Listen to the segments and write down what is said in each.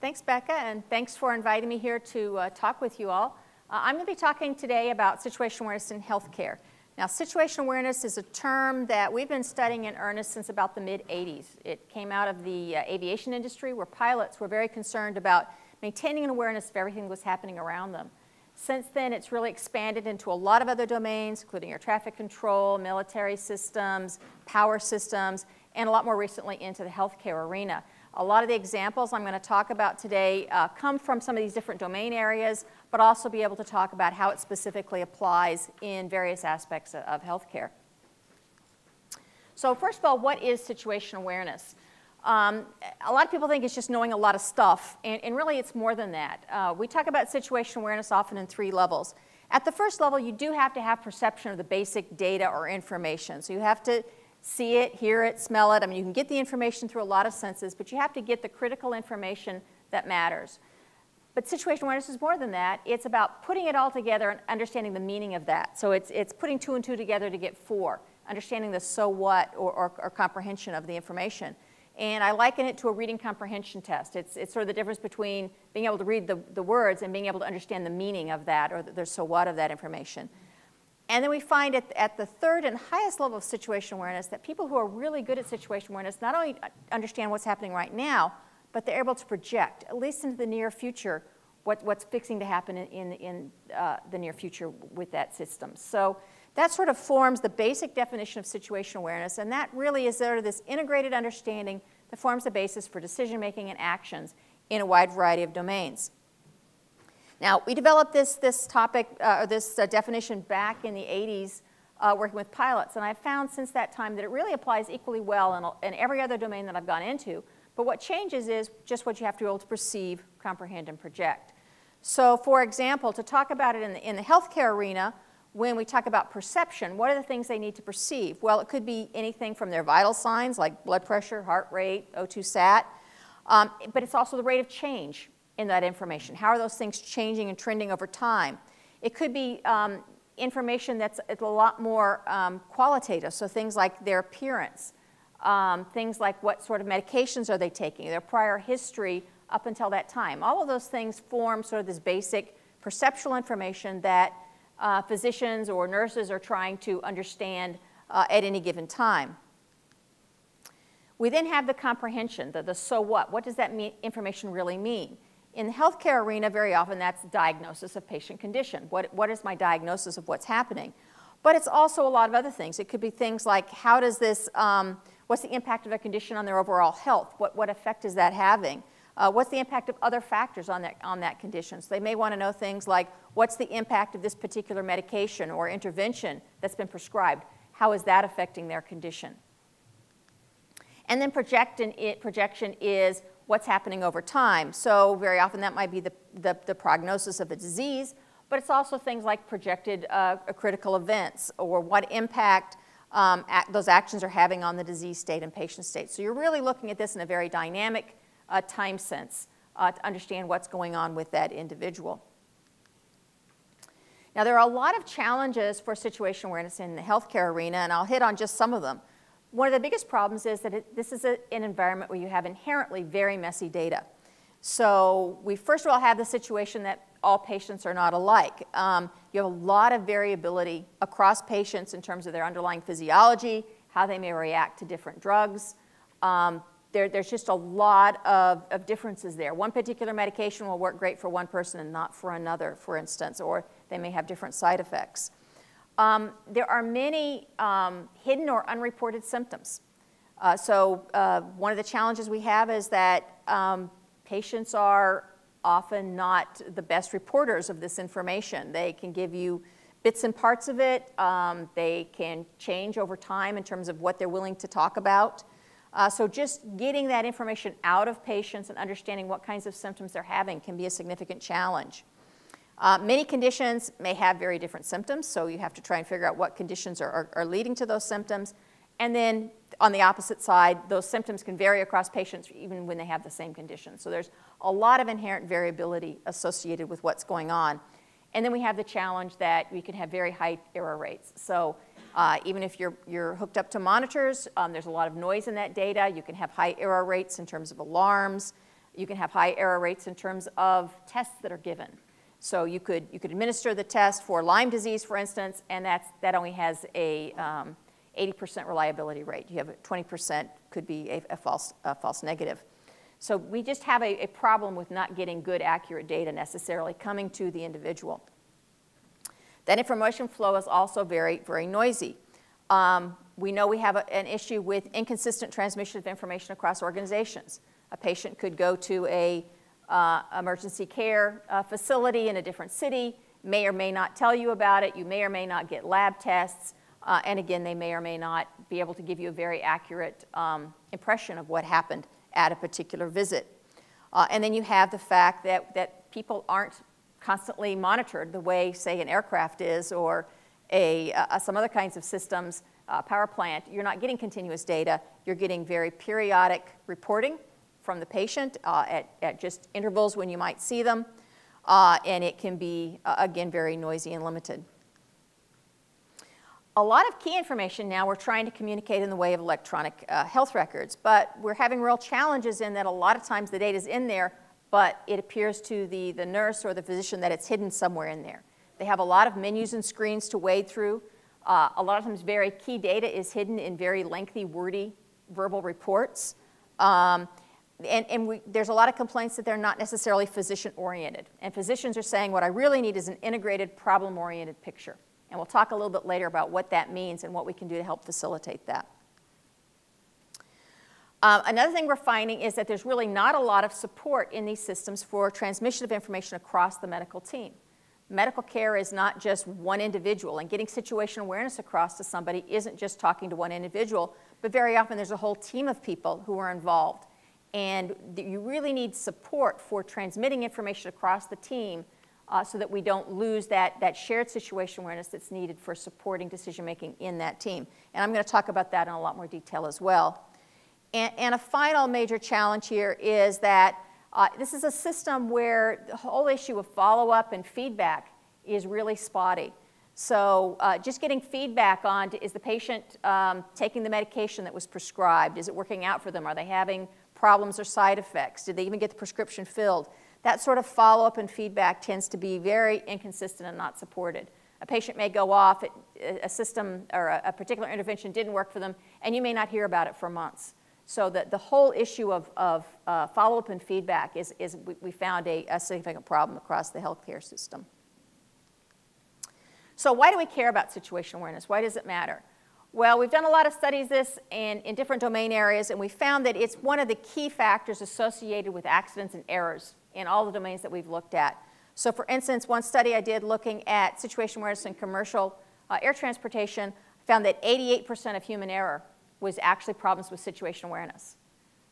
Thanks, Becca, and thanks for inviting me here to uh, talk with you all. Uh, I'm going to be talking today about situation awareness in healthcare. Now, situation awareness is a term that we've been studying in earnest since about the mid 80s. It came out of the uh, aviation industry where pilots were very concerned about maintaining an awareness of everything that was happening around them. Since then, it's really expanded into a lot of other domains, including air traffic control, military systems, power systems, and a lot more recently into the healthcare arena. A lot of the examples I'm going to talk about today uh, come from some of these different domain areas, but also be able to talk about how it specifically applies in various aspects of, healthcare. So first of all, what is situation awareness? Um, a lot of people think it's just knowing a lot of stuff, and, and really it's more than that. Uh, we talk about situation awareness often in three levels. At the first level, you do have to have perception of the basic data or information. So you have to see it, hear it, smell it. I mean, you can get the information through a lot of senses, but you have to get the critical information that matters. But situation awareness is more than that. It's about putting it all together and understanding the meaning of that. So it's, it's putting two and two together to get four, understanding the so what or, or, or comprehension of the information. And I liken it to a reading comprehension test. It's, it's sort of the difference between being able to read the, the words and being able to understand the meaning of that or the, the so what of that information. And then we find at, at the third and highest level of situation awareness that people who are really good at situation awareness not only understand what's happening right now, but they're able to project, at least into the near future, what, what's fixing to happen in, in, uh, the near future with that system. So that sort of forms the basic definition of situation awareness, and that really is sort of this integrated understanding that forms the basis for decision making and actions in a wide variety of domains. Now, we developed this, this topic, uh, or this uh, definition back in the 80s uh, working with pilots, and I've found since that time that it really applies equally well in, in every other domain that I've gone into. But what changes is just what you have to be able to perceive, comprehend, and project. So, for example, to talk about it in the, in the healthcare arena, when we talk about perception, what are the things they need to perceive? Well, it could be anything from their vital signs like blood pressure, heart rate, O2 sat, um, but it's also the rate of change in that information? How are those things changing and trending over time? It could be um, information that's a lot more um, qualitative, so things like their appearance, um, things like what sort of medications are they taking, their prior history up until that time. All of those things form sort of this basic perceptual information that uh, physicians or nurses are trying to understand uh, at any given time. We then have the comprehension, the, the so what. What does that mean, information really mean? In the healthcare arena, very often that's diagnosis of patient condition. What, what is my diagnosis of what's happening? But it's also a lot of other things. It could be things like how does this, um, what's the impact of a condition on their overall health? What, what effect is that having? Uh, what's the impact of other factors on that, on that condition? So they may want to know things like what's the impact of this particular medication or intervention that's been prescribed? How is that affecting their condition? And then projection is what's happening over time. So very often that might be the, the, the prognosis of a disease, but it's also things like projected uh, critical events or what impact um, those actions are having on the disease state and patient state. So you're really looking at this in a very dynamic uh, time sense uh, to understand what's going on with that individual. Now, there are a lot of challenges for situation awareness in the healthcare arena, and I'll hit on just some of them. One of the biggest problems is that it, this is a, an environment where you have inherently very messy data. So we first of all have the situation that all patients are not alike. Um, you have a lot of variability across patients in terms of their underlying physiology, how they may react to different drugs. Um, there, there's just a lot of, of differences there. One particular medication will work great for one person and not for another, for instance, or they may have different side effects. Um, there are many um, hidden or unreported symptoms. Uh, so uh, one of the challenges we have is that um, patients are often not the best reporters of this information. They can give you bits and parts of it. Um, they can change over time in terms of what they're willing to talk about. Uh, so just getting that information out of patients and understanding what kinds of symptoms they're having can be a significant challenge. Uh, many conditions may have very different symptoms, so you have to try and figure out what conditions are, are, are, leading to those symptoms. And then on the opposite side, those symptoms can vary across patients even when they have the same condition. So there's a lot of inherent variability associated with what's going on. And then we have the challenge that we can have very high error rates. So uh, even if you're, you're hooked up to monitors, um, there's a lot of noise in that data. You can have high error rates in terms of alarms. You can have high error rates in terms of tests that are given. So you could, you could administer the test for Lyme disease, for instance, and that's, that only has a 80% um, reliability rate. You have 20% could be a, a false, a false negative. So we just have a, a problem with not getting good, accurate data necessarily coming to the individual. That information flow is also very, very noisy. Um, we know we have a, an issue with inconsistent transmission of information across organizations. A patient could go to a uh, emergency care uh, facility in a different city, may or may not tell you about it. You may or may not get lab tests. Uh, and again, they may or may not be able to give you a very accurate um, impression of what happened at a particular visit. Uh, and then you have the fact that, that people aren't constantly monitored the way, say, an aircraft is or a, uh, some other kinds of systems, uh, power plant. You're not getting continuous data. You're getting very periodic reporting from the patient uh, at, at just intervals when you might see them. Uh, and it can be, uh, again, very noisy and limited. A lot of key information now we're trying to communicate in the way of electronic uh, health records, but we're having real challenges in that a lot of times the data is in there, but it appears to the, the nurse or the physician that it's hidden somewhere in there. They have a lot of menus and screens to wade through. Uh, a lot of times very key data is hidden in very lengthy, wordy verbal reports. Um, and, and we, there's a lot of complaints that they're not necessarily physician-oriented. And physicians are saying what I really need is an integrated, problem-oriented picture. And we'll talk a little bit later about what that means and what we can do to help facilitate that. Uh, another thing we're finding is that there's really not a lot of support in these systems for transmission of information across the medical team. Medical care is not just one individual, and getting situation awareness across to somebody isn't just talking to one individual, but very often there's a whole team of people who are involved. And you really need support for transmitting information across the team uh, so that we don't lose that, that shared situation awareness that's needed for supporting decision making in that team. And I'm going to talk about that in a lot more detail as well. And, and a final major challenge here is that uh, this is a system where the whole issue of follow up and feedback is really spotty. So uh, just getting feedback on is the patient um, taking the medication that was prescribed? Is it working out for them? Are they having problems or side effects? Did they even get the prescription filled? That sort of follow up and feedback tends to be very inconsistent and not supported. A patient may go off, a system or a particular intervention didn't work for them, and you may not hear about it for months. So the, the whole issue of, of uh, follow up and feedback is, is we, we found a, a significant problem across the healthcare system. So why do we care about situation awareness? Why does it matter? Well, we've done a lot of studies this in, in different domain areas, and we found that it's one of the key factors associated with accidents and errors in all the domains that we've looked at. So for instance, one study I did looking at situation awareness in commercial uh, air transportation found that 88% of human error was actually problems with situation awareness.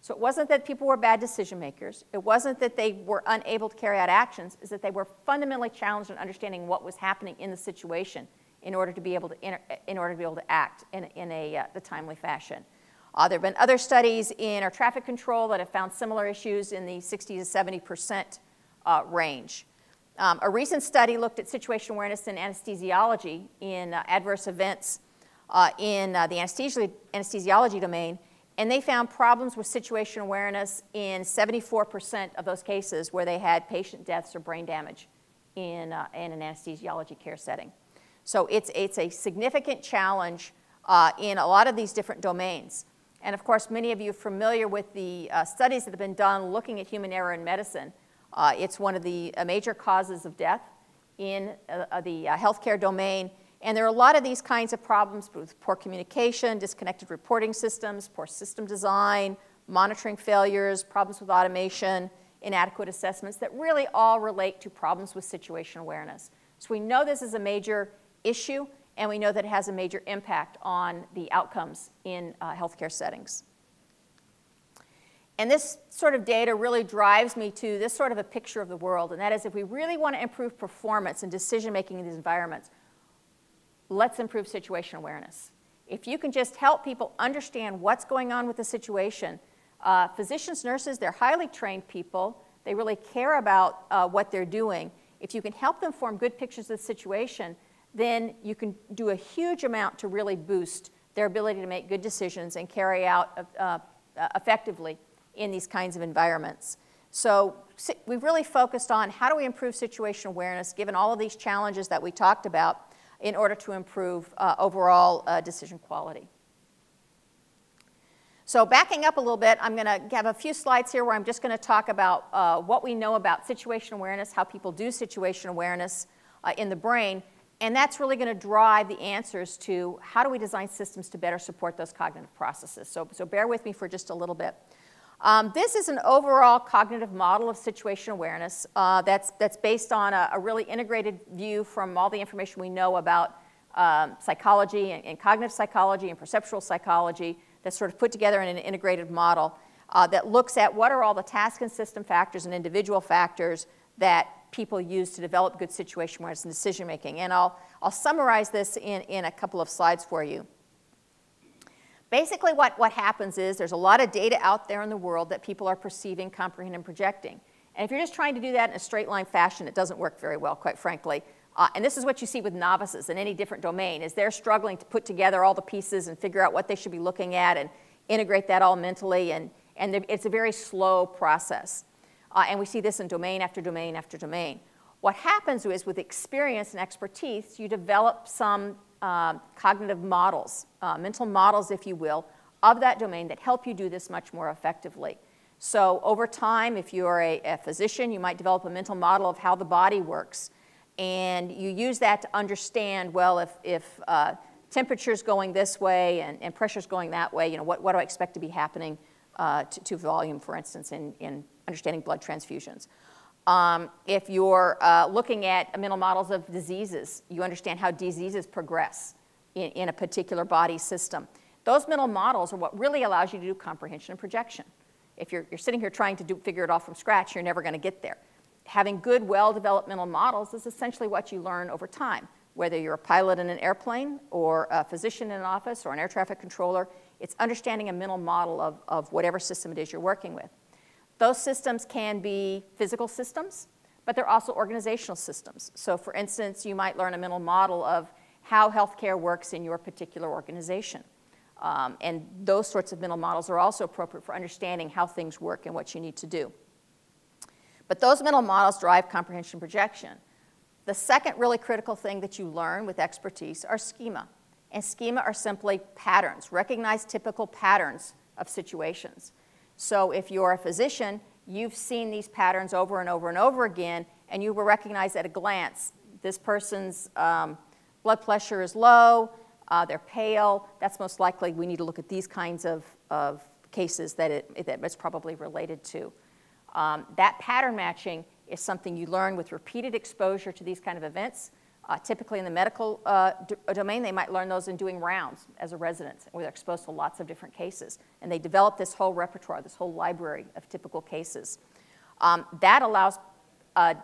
So it wasn't that people were bad decision makers. It wasn't that they were unable to carry out actions. Is that they were fundamentally challenged in understanding what was happening in the situation in order to be able to, in order to, be able to act in, in a, uh, timely fashion. Uh, there have been other studies in air traffic control that have found similar issues in the 60 to 70 percent uh, range. Um, a recent study looked at situation awareness in anesthesiology in uh, adverse events uh, in uh, the anesthesi anesthesiology domain, and they found problems with situation awareness in 74% of those cases where they had patient deaths or brain damage in, uh, in an anesthesiology care setting. So it's, it's a significant challenge uh, in a lot of these different domains. And of course, many of you are familiar with the uh, studies that have been done looking at human error in medicine. Uh, it's one of the major causes of death in the healthcare domain and there are a lot of these kinds of problems with poor communication, disconnected reporting systems, poor system design, monitoring failures, problems with automation, inadequate assessments that really all relate to problems with situation awareness. So we know this is a major issue, and we know that it has a major impact on the outcomes in uh, healthcare settings. And this sort of data really drives me to this sort of a picture of the world, and that is if we really want to improve performance and decision making in these environments, let's improve situation awareness. If you can just help people understand what's going on with the situation, uh, physicians, nurses, they're highly trained people. They really care about uh, what they're doing. If you can help them form good pictures of the situation, then you can do a huge amount to really boost their ability to make good decisions and carry out uh, uh effectively in these kinds of environments. So we've really focused on how do we improve situation awareness given all of these challenges that we talked about in order to improve uh, overall uh, decision quality. So backing up a little bit, I'm going to have a few slides here where I'm just going to talk about uh, what we know about situation awareness, how people do situation awareness uh, in the brain, and that's really going to drive the answers to how do we design systems to better support those cognitive processes. So, so bear with me for just a little bit. Um, this is an overall cognitive model of situation awareness uh, that's, that's based on a, a, really integrated view from all the information we know about um, psychology and, and, cognitive psychology and perceptual psychology that's sort of put together in an integrated model uh, that looks at what are all the task and system factors and individual factors that people use to develop good situation awareness and decision making. And I'll, I'll summarize this in, in a couple of slides for you. Basically, what, what happens is there's a lot of data out there in the world that people are perceiving, comprehending, and projecting. And if you're just trying to do that in a straight line fashion, it doesn't work very well, quite frankly. Uh, and this is what you see with novices in any different domain, is they're struggling to put together all the pieces and figure out what they should be looking at and integrate that all mentally. And, and it's a very slow process. Uh, and we see this in domain after domain after domain. What happens is with experience and expertise, you develop some uh, cognitive models, uh, mental models, if you will, of that domain that help you do this much more effectively. So over time, if you're a, a physician, you might develop a mental model of how the body works and you use that to understand, well, if, if uh, temperature's going this way and, and pressure's going that way, you know, what, what do I expect to be happening uh, to, to, volume, for instance, in, in understanding blood transfusions. Um, if you're uh, looking at mental models of diseases, you understand how diseases progress in, in a particular body system. Those mental models are what really allows you to do comprehension and projection. If you're, you're sitting here trying to do, figure it all from scratch, you're never going to get there having good, well-developed mental models is essentially what you learn over time. Whether you're a pilot in an airplane or a physician in an office or an air traffic controller, it's understanding a mental model of, of whatever system it is you're working with. Those systems can be physical systems, but they're also organizational systems. So for instance, you might learn a mental model of how healthcare works in your particular organization. Um, and those sorts of mental models are also appropriate for understanding how things work and what you need to do. But those mental models drive comprehension projection. The second really critical thing that you learn with expertise are schema. And schema are simply patterns, recognize typical patterns of situations. So if you're a physician, you've seen these patterns over and over and over again, and you will recognize at a glance this person's um, blood pressure is low, uh, they're pale. That's most likely we need to look at these kinds of, of cases that, it, that it's probably related to. Um, that pattern matching is something you learn with repeated exposure to these kind of events. Uh, typically in the medical uh, uh, domain, they might learn those in doing rounds as a resident, where they're exposed to lots of different cases. And they develop this whole repertoire, this whole library of typical cases. Um, that allows a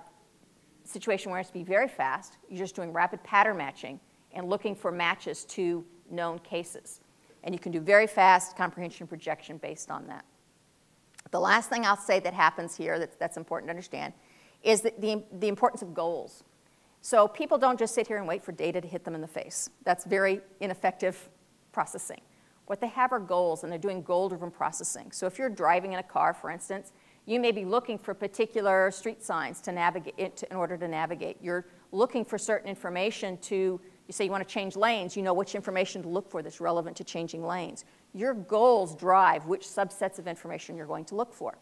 situation where it's to be very fast. You're just doing rapid pattern matching and looking for matches to known cases. And you can do very fast comprehension projection based on that. The last thing I'll say that happens here that's, that's important to understand is the, the importance of goals. So people don't just sit here and wait for data to hit them in the face. That's very ineffective processing. What they have are goals, and they're doing goal-driven processing. So if you're driving in a car, for instance, you may be looking for particular street signs to navigate in order to navigate. You're looking for certain information to, you say you want to change lanes, you know which information to look for that's relevant to changing lanes. Your goals drive which subsets of information you're going to look for.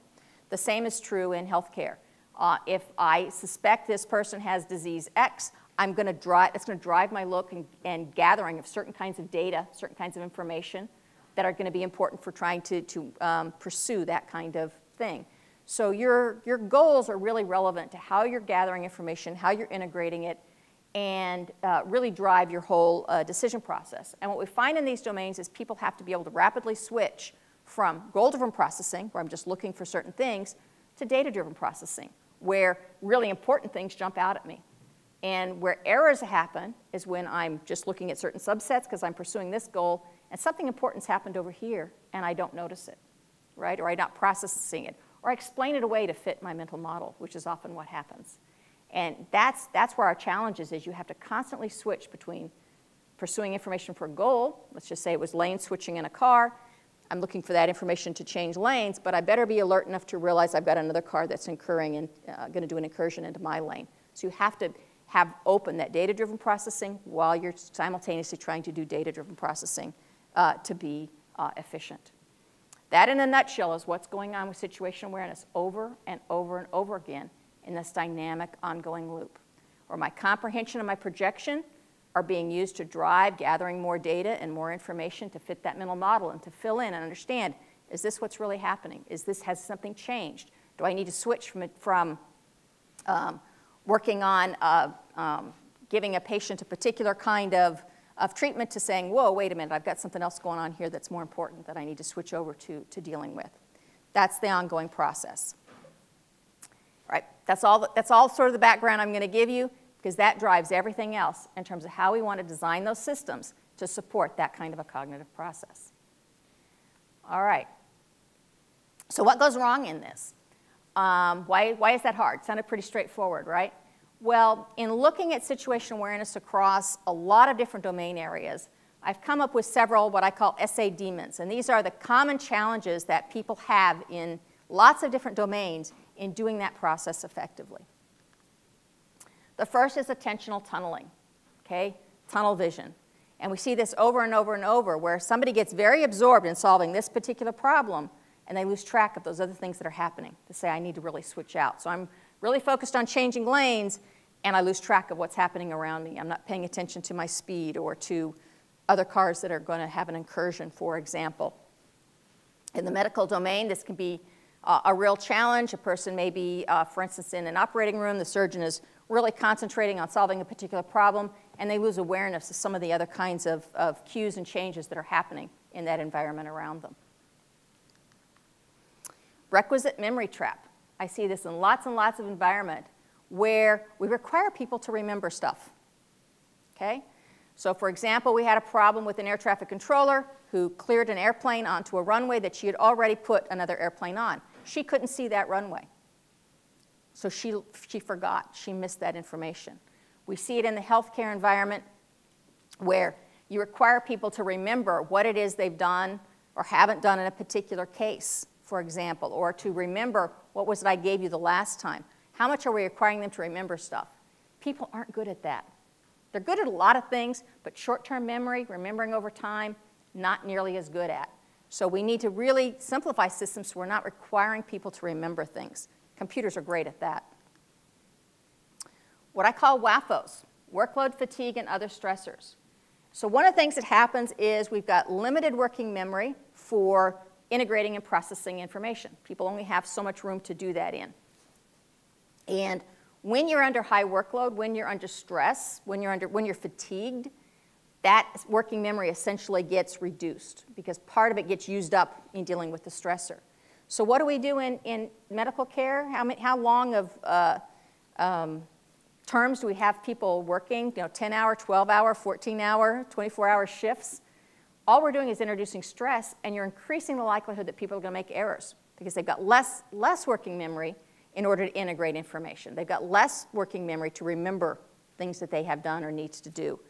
The same is true in healthcare. Uh, if I suspect this person has disease X, I'm going to drive, it's going to drive my look and, and, gathering of certain kinds of data, certain kinds of information that are going to be important for trying to, to um, pursue that kind of thing. So your, your goals are really relevant to how you're gathering information, how you're integrating it, and uh, really drive your whole uh, decision process. And what we find in these domains is people have to be able to rapidly switch from goal-driven processing, where I'm just looking for certain things, to data-driven processing, where really important things jump out at me. And where errors happen is when I'm just looking at certain subsets because I'm pursuing this goal, and something important's happened over here, and I don't notice it, right? Or I'm not processing it, or I explain it away to fit my mental model, which is often what happens. And that's, that's where our challenge is, is you have to constantly switch between pursuing information for a goal, let's just say it was lane switching in a car, I'm looking for that information to change lanes, but I better be alert enough to realize I've got another car that's incurring and uh, going to do an incursion into my lane. So you have to have open that data-driven processing while you're simultaneously trying to do data-driven processing uh, to be uh, efficient. That, in a nutshell, is what's going on with situation awareness over and over and over again in this dynamic, ongoing loop, where my comprehension and my projection are being used to drive gathering more data and more information to fit that mental model and to fill in and understand is this what's really happening? Is this, has something changed? Do I need to switch from, from um, working on uh, um, giving a patient a particular kind of, of treatment to saying, whoa, wait a minute, I've got something else going on here that's more important that I need to switch over to, to dealing with. That's the ongoing process. All right, that's all, that's all sort of the background I'm going to give you because that drives everything else in terms of how we want to design those systems to support that kind of a cognitive process. All right. So what goes wrong in this? Um, why, why is that hard? It sounded pretty straightforward, right? Well, in looking at situation awareness across a lot of different domain areas, I've come up with several what I call SA demons. And these are the common challenges that people have in lots of different domains in doing that process effectively. The first is attentional tunneling, okay? Tunnel vision. And we see this over and over and over where somebody gets very absorbed in solving this particular problem and they lose track of those other things that are happening to say, I need to really switch out. So I'm really focused on changing lanes and I lose track of what's happening around me. I'm not paying attention to my speed or to other cars that are going to have an incursion, for example. In the medical domain, this can be uh, a real challenge. A person may be, uh, for instance, in an operating room, the surgeon is really concentrating on solving a particular problem, and they lose awareness of some of the other kinds of, of cues and changes that are happening in that environment around them. Requisite memory trap. I see this in lots and lots of environment where we require people to remember stuff. Okay? So for example, we had a problem with an air traffic controller who cleared an airplane onto a runway that she had already put another airplane on. She couldn't see that runway. So she, she forgot, she missed that information. We see it in the healthcare environment where you require people to remember what it is they've done or haven't done in a particular case, for example, or to remember what was it I gave you the last time. How much are we requiring them to remember stuff? People aren't good at that. They're good at a lot of things, but short-term memory, remembering over time, not nearly as good at. So we need to really simplify systems so we're not requiring people to remember things. Computers are great at that. What I call WAFOs, workload fatigue and other stressors. So one of the things that happens is we've got limited working memory for integrating and processing information. People only have so much room to do that in. And when you're under high workload, when you're under stress, when you're, under, when you're fatigued, that working memory essentially gets reduced because part of it gets used up in dealing with the stressor. So what do we do in, in medical care? How, many, how long of uh, um, terms do we have people working? You know, 10 hour, 12 hour, 14 hour, 24 hour shifts? All we're doing is introducing stress and you're increasing the likelihood that people are gonna make errors because they've got less, less working memory in order to integrate information. They've got less working memory to remember things that they have done or needs to do.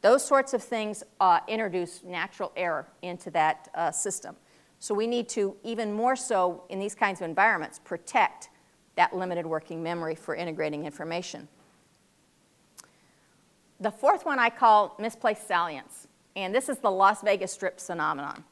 Those sorts of things uh, introduce natural error into that uh, system. So we need to, even more so in these kinds of environments, protect that limited working memory for integrating information. The fourth one I call misplaced salience, and this is the Las Vegas Strip phenomenon.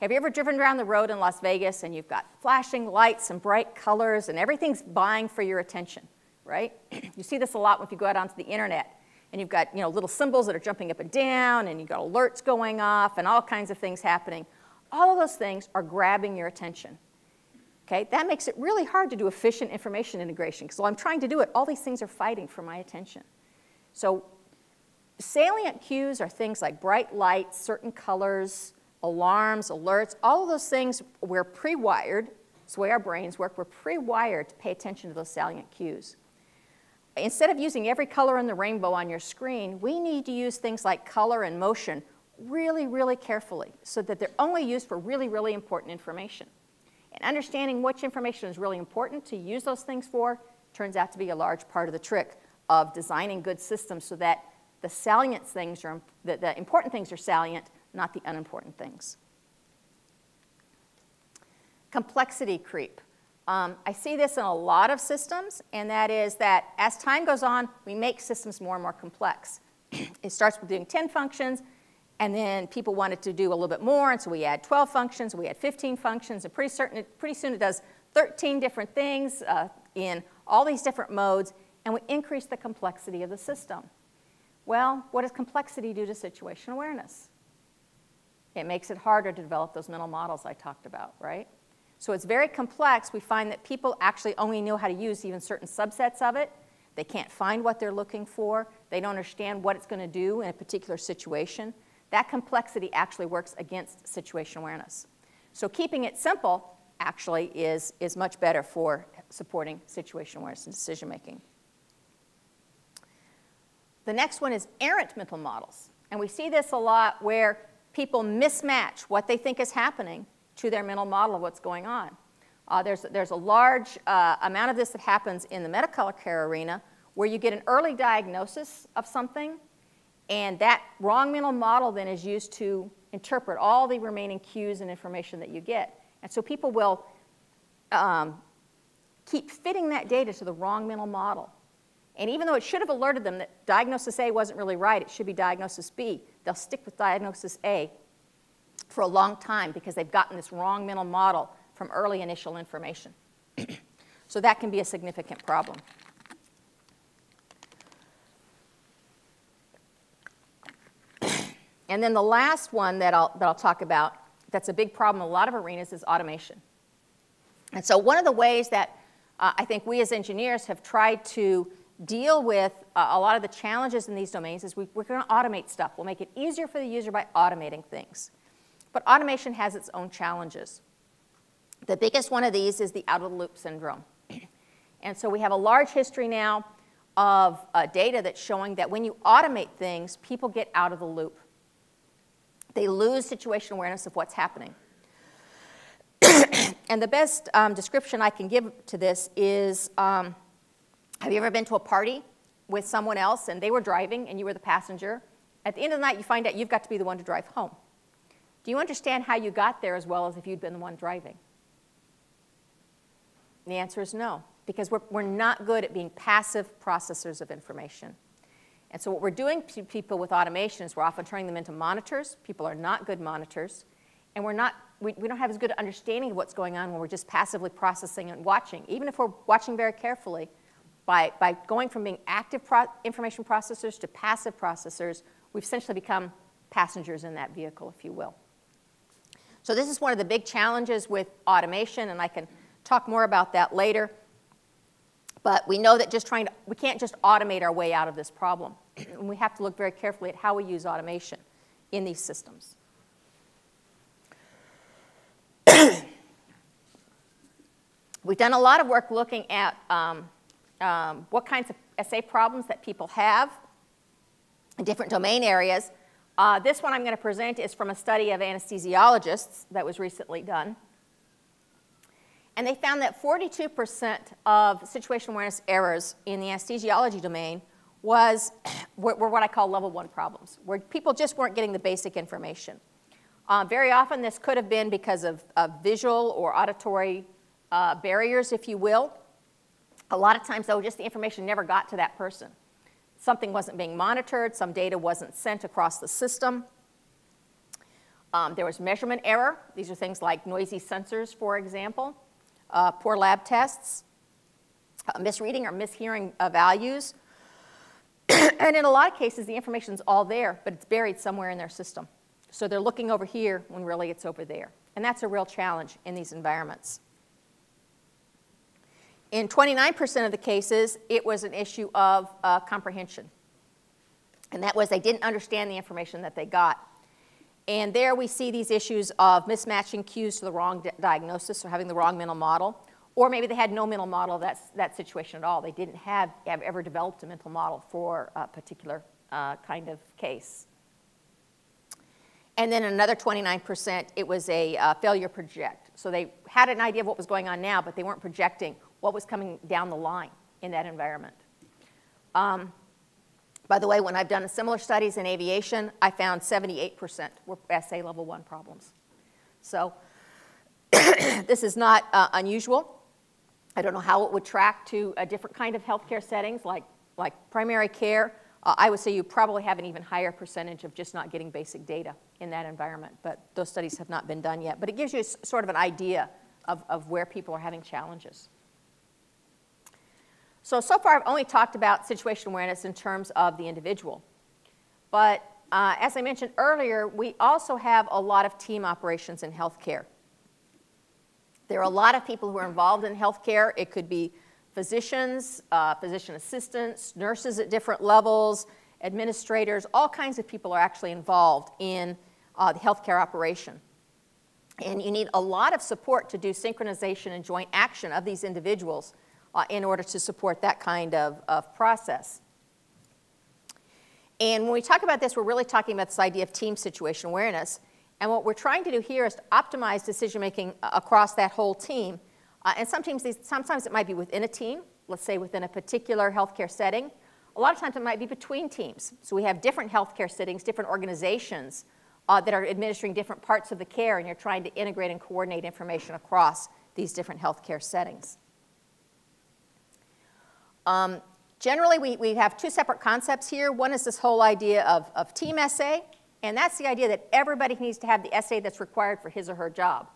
Have you ever driven around the road in Las Vegas and you've got flashing lights and bright colors and everything's vying for your attention, right? you see this a lot if you go out onto the internet and you've got you know, little symbols that are jumping up and down and you've got alerts going off and all kinds of things happening. All of those things are grabbing your attention. Okay, that makes it really hard to do efficient information integration because while I'm trying to do it, all these things are fighting for my attention. So salient cues are things like bright lights, certain colors, alarms, alerts, all of those things we're pre-wired, it's the way our brains work, we're pre-wired to pay attention to those salient cues. Instead of using every color in the rainbow on your screen, we need to use things like color and motion really, really carefully so that they're only used for really, really important information. And understanding which information is really important to use those things for turns out to be a large part of the trick of designing good systems so that the salient things are, the, the important things are salient, not the unimportant things. complexity creep. Um, I see this in a lot of systems, and that is that as time goes on, we make systems more and more complex. it starts with doing 10 functions, and then people wanted to do a little bit more, and so we add 12 functions, we add 15 functions, and pretty, certain, pretty soon it does 13 different things uh, in all these different modes, and we increase the complexity of the system. Well, what does complexity do to situation awareness? It makes it harder to develop those mental models I talked about, right? So it's very complex. We find that people actually only know how to use even certain subsets of it. They can't find what they're looking for. They don't understand what it's going to do in a particular situation. That complexity actually works against situation awareness. So keeping it simple actually is, is much better for supporting situation awareness and decision making. The next one is errant mental models. And we see this a lot where people mismatch what they think is happening to their mental model of what's going on. Uh, there's, there's a large uh, amount of this that happens in the medical care arena where you get an early diagnosis of something, and that wrong mental model then is used to interpret all the remaining cues and information that you get. And so people will um, keep fitting that data to the wrong mental model. And even though it should have alerted them that diagnosis A wasn't really right, it should be diagnosis B, they'll stick with diagnosis A for a long time because they've gotten this wrong mental model from early initial information. so that can be a significant problem. And then the last one that I'll, that I'll talk about that's a big problem in a lot of arenas is automation. And so one of the ways that uh, I think we as engineers have tried to deal with uh, a lot of the challenges in these domains is we, we're going to automate stuff. We'll make it easier for the user by automating things. But automation has its own challenges. The biggest one of these is the out-of-the-loop syndrome. and so we have a large history now of uh, data that's showing that when you automate things, people get out of the loop. They lose situation awareness of what's happening. and the best um, description I can give to this is um, have you ever been to a party with someone else and they were driving and you were the passenger? At the end of the night, you find out you've got to be the one to drive home. Do you understand how you got there as well as if you'd been the one driving? the answer is no, because we're, we're not good at being passive processors of information. And so what we're doing to people with automation is we're often turning them into monitors. People are not good monitors. And we're not, we, we don't have as good understanding of what's going on when we're just passively processing and watching. Even if we're watching very carefully, by, by going from being active pro information processors to passive processors, we've essentially become passengers in that vehicle, if you will. So this is one of the big challenges with automation, and I can talk more about that later. But we know that just trying to, we can't just automate our way out of this problem. and we have to look very carefully at how we use automation in these systems. We've done a lot of work looking at um, um, what kinds of SA problems that people have in different domain areas. Uh, this one I'm going to present is from a study of anesthesiologists that was recently done. And they found that 42% of situation awareness errors in the anesthesiology domain was, were, were, what I call level one problems, where people just weren't getting the basic information. Uh, very often this could have been because of, of visual or auditory uh, barriers, if you will. A lot of times, though, just the information never got to that person. Something wasn't being monitored, some data wasn't sent across the system. Um, there was measurement error. These are things like noisy sensors, for example, uh, poor lab tests, uh, misreading or mishearing uh, values. and in a lot of cases, the information is all there, but it's buried somewhere in their system. So they're looking over here when really it's over there. And that's a real challenge in these environments. In 29% of the cases, it was an issue of uh, comprehension. And that was they didn't understand the information that they got. And there we see these issues of mismatching cues to the wrong di diagnosis or having the wrong mental model. Or maybe they had no mental model of that, that situation at all. They didn't have, have ever developed a mental model for a particular uh, kind of case. And then another 29%, it was a uh, failure project. So they had an idea of what was going on now, but they weren't projecting what was coming down the line in that environment. Um, by the way, when I've done similar studies in aviation, I found 78% were SA level one problems. So this is not uh, unusual. I don't know how it would track to a different kind of healthcare settings like, like primary care. Uh, I would say you probably have an even higher percentage of just not getting basic data in that environment, but those studies have not been done yet. But it gives you sort of an idea of, of where people are having challenges. So, so far I've only talked about situation awareness in terms of the individual. But uh, as I mentioned earlier, we also have a lot of team operations in healthcare. There are a lot of people who are involved in healthcare. It could be physicians, uh, physician assistants, nurses at different levels, administrators, all kinds of people are actually involved in uh, the healthcare operation. And you need a lot of support to do synchronization and joint action of these individuals uh, in order to support that kind of, of process. And when we talk about this, we're really talking about this idea of team situation awareness. And what we're trying to do here is to optimize decision making across that whole team. Uh, and sometimes, these, sometimes it might be within a team, let's say within a particular healthcare setting. A lot of times it might be between teams. So we have different healthcare settings, different organizations uh, that are administering different parts of the care, and you're trying to integrate and coordinate information across these different healthcare settings. Um, generally, we, we have two separate concepts here. One is this whole idea of, of team SA, and that's the idea that everybody needs to have the SA that's required for his or her job.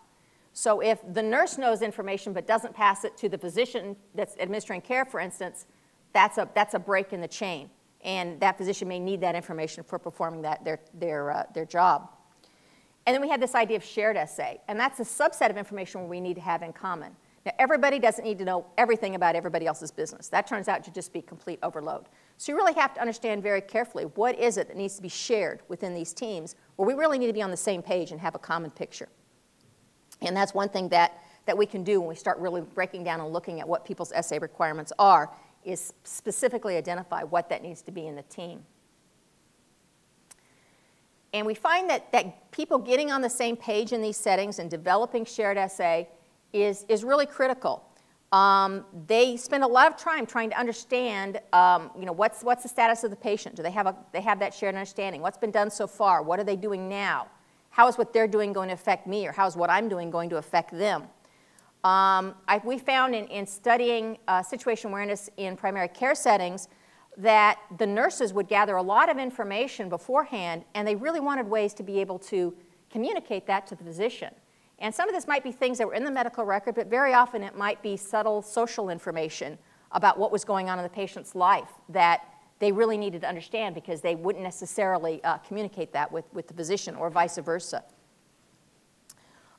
So if the nurse knows information but doesn't pass it to the physician that's administering care, for instance, that's a, that's a break in the chain. And that physician may need that information for performing that, their, their, uh, their job. And then we have this idea of shared SA, and that's a subset of information we need to have in common. Now, everybody doesn't need to know everything about everybody else's business. That turns out to just be complete overload. So you really have to understand very carefully what is it that needs to be shared within these teams where we really need to be on the same page and have a common picture. And that's one thing that, that we can do when we start really breaking down and looking at what people's SA requirements are is specifically identify what that needs to be in the team. And we find that, that people getting on the same page in these settings and developing shared SA is, is really critical. Um, they spend a lot of time trying to understand, um, you know, what's, what's the status of the patient? Do they have, a, they have that shared understanding? What's been done so far? What are they doing now? How is what they're doing going to affect me, or how is what I'm doing going to affect them? Um, I, we found in, in studying uh, situation awareness in primary care settings that the nurses would gather a lot of information beforehand, and they really wanted ways to be able to communicate that to the physician. And some of this might be things that were in the medical record, but very often it might be subtle social information about what was going on in the patient's life that they really needed to understand because they wouldn't necessarily uh, communicate that with, with the physician or vice versa.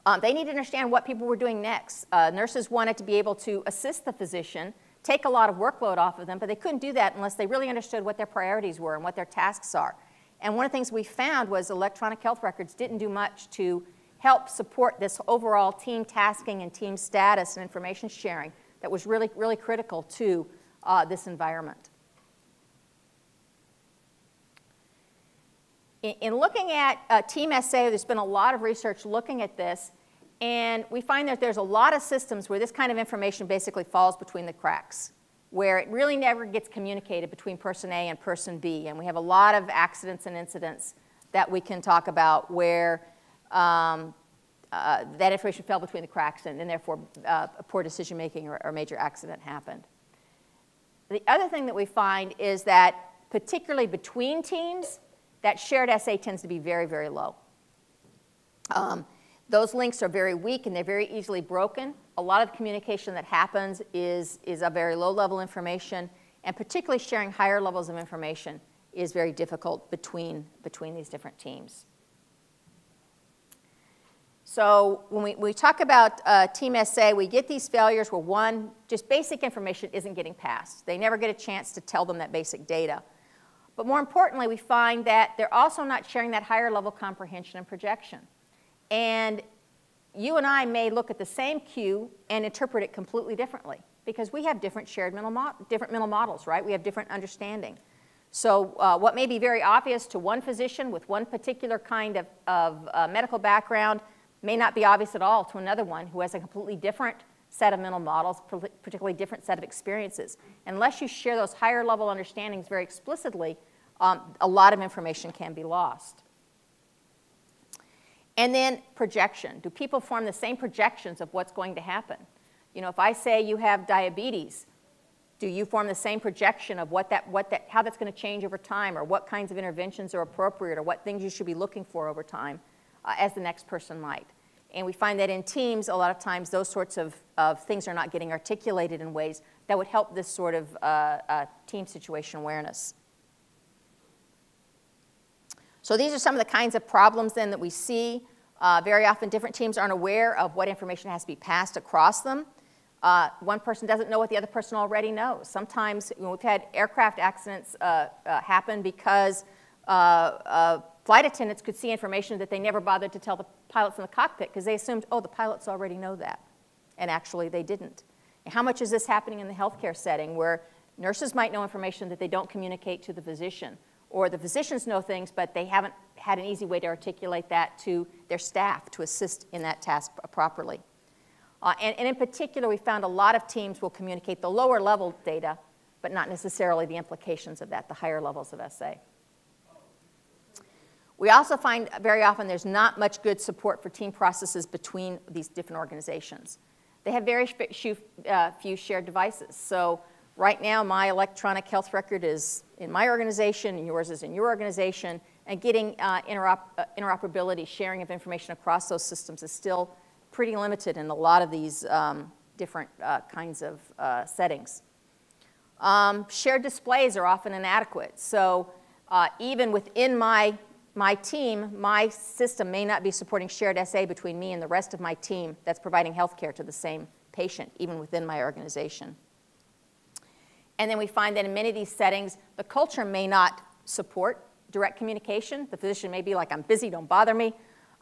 Um, they needed to understand what people were doing next. Uh, nurses wanted to be able to assist the physician, take a lot of workload off of them, but they couldn't do that unless they really understood what their priorities were and what their tasks are. And one of the things we found was electronic health records didn't do much to help support this overall team tasking and team status and information sharing that was really, really critical to uh, this environment. In, in looking at uh, Team SA, there's been a lot of research looking at this, and we find that there's a lot of systems where this kind of information basically falls between the cracks, where it really never gets communicated between person A and person B. And we have a lot of accidents and incidents that we can talk about where um, uh, that information fell between the cracks and, and therefore uh, poor decision making or, or major accident happened. The other thing that we find is that particularly between teams, that shared SA tends to be very, very low. Um, those links are very weak and they're very easily broken. A lot of communication that happens is, is a very low level information, and particularly sharing higher levels of information is very difficult between, between these different teams. So when we, we talk about uh, Team SA, we get these failures where one, just basic information isn't getting passed. They never get a chance to tell them that basic data. But more importantly, we find that they're also not sharing that higher level comprehension and projection. And you and I may look at the same cue and interpret it completely differently because we have different shared mental, different mental models, right? We have different understanding. So uh, what may be very obvious to one physician with one particular kind of, of uh, medical background may not be obvious at all to another one who has a completely different set of mental models, particularly different set of experiences. Unless you share those higher level understandings very explicitly, um, a lot of information can be lost. And then projection. Do people form the same projections of what's going to happen? You know, if I say you have diabetes, do you form the same projection of what that, what that, how that's going to change over time or what kinds of interventions are appropriate or what things you should be looking for over time uh, as the next person might? And we find that in teams, a lot of times those sorts of, of things are not getting articulated in ways that would help this sort of uh, uh, team situation awareness. So these are some of the kinds of problems then that we see. Uh, very often different teams aren't aware of what information has to be passed across them. Uh, one person doesn't know what the other person already knows. Sometimes you know, we've had aircraft accidents uh, happen because flight attendants could see information that they never bothered to tell the pilots in the cockpit because they assumed, oh, the pilots already know that. And actually, they didn't. How much is this happening in the healthcare setting where nurses might know information that they don't communicate to the physician? Or the physicians know things, but they haven't had an easy way to articulate that to their staff to assist in that task properly. Uh, and, and in particular, we found a lot of teams will communicate the lower level data, but not necessarily the implications of that, the higher levels of SA. We also find very often there's not much good support for team processes between these different organizations. They have very few, uh, few shared devices. So right now, my electronic health record is in my organization, and yours is in your organization, and getting uh, interop uh, interoperability, sharing of information across those systems is still pretty limited in a lot of these um, different uh, kinds of uh, settings. Um, shared displays are often inadequate. So even within my, my team, my system may not be supporting shared SA between me and the rest of my team that's providing healthcare to the same patient, even within my organization. And then we find that in many of these settings, the culture may not support direct communication. The physician may be like, I'm busy, don't bother me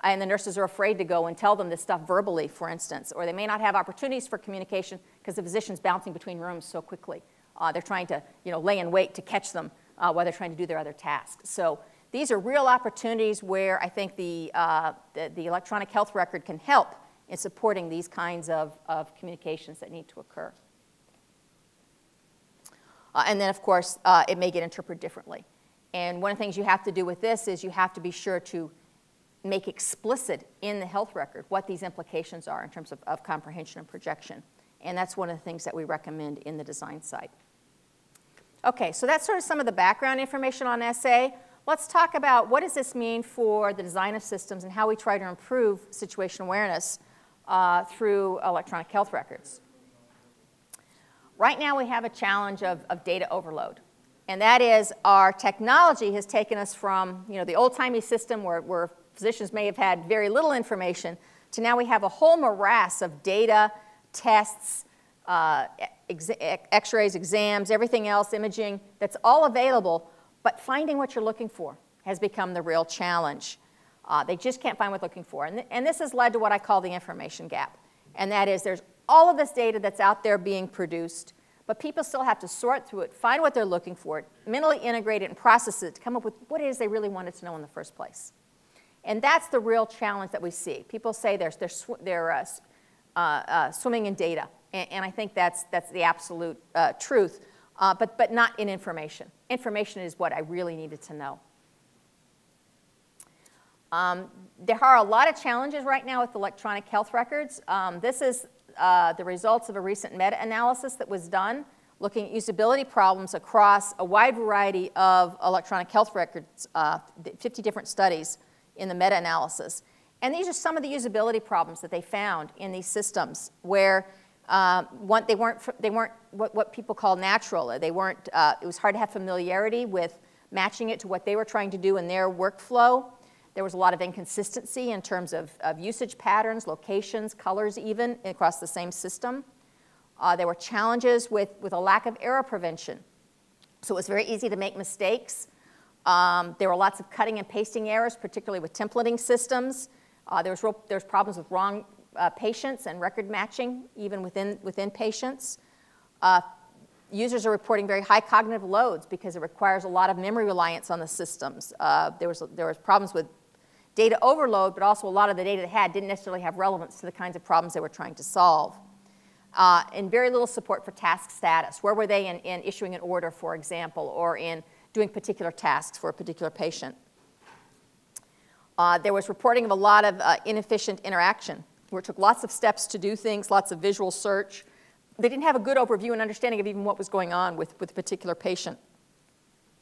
and the nurses are afraid to go and tell them this stuff verbally, for instance, or they may not have opportunities for communication because the physician's bouncing between rooms so quickly. Uh, they're trying to you know, lay in wait to catch them uh, while they're trying to do their other tasks. So these are real opportunities where I think the, uh, the, the, electronic health record can help in supporting these kinds of, of communications that need to occur. Uh, and then, of course, uh, it may get interpreted differently. And one of the things you have to do with this is you have to be sure to make explicit in the health record what these implications are in terms of, of comprehension and projection. And that's one of the things that we recommend in the design site. Okay, so that's sort of some of the background information on SA. Let's talk about what does this mean for the design of systems and how we try to improve situation awareness uh, through electronic health records. Right now we have a challenge of, of data overload. And that is our technology has taken us from you know, the old-timey system where, where physicians may have had very little information, to now we have a whole morass of data, tests, uh, x-rays, exams, everything else, imaging, that's all available, but finding what you're looking for has become the real challenge. Uh, they just can't find what they're looking for. And, th and this has led to what I call the information gap. And that is there's all of this data that's out there being produced, but people still have to sort through it, find what they're looking for, mentally integrate it, and process it to come up with what it is they really wanted to know in the first place. And that's the real challenge that we see. People say they're, they're, sw they're uh, uh, uh, swimming in data, and, and, I think that's, that's the absolute uh, truth, uh, but, but not in information. Information is what I really needed to know. Um, there are a lot of challenges right now with electronic health records. Um, this is uh, the results of a recent meta-analysis that was done looking at usability problems across a wide variety of electronic health records, 50 different studies in the meta-analysis. And these are some of the usability problems that they found in these systems where uh, one, they weren't, they weren't what, what people call natural. They weren't, uh, it was hard to have familiarity with matching it to what they were trying to do in their workflow. There was a lot of inconsistency in terms of, of usage patterns, locations, colors even, across the same system. Uh, there were challenges with, with a lack of error prevention. So it was very easy to make mistakes. Um, there were lots of cutting and pasting errors, particularly with templating systems. Uh, there, was real, there was problems with wrong uh, patients and record matching, even within, within patients. Uh, users are reporting very high cognitive loads because it requires a lot of memory reliance on the systems. Uh, there, was, there was problems with data overload, but also a lot of the data they had didn't necessarily have relevance to the kinds of problems they were trying to solve. Uh, and very little support for task status. Where were they in, in issuing an order, for example, or in doing particular tasks for a particular patient. Uh, there was reporting of a lot of uh, inefficient interaction, where it took lots of steps to do things, lots of visual search. They didn't have a good overview and understanding of even what was going on with, with a particular patient.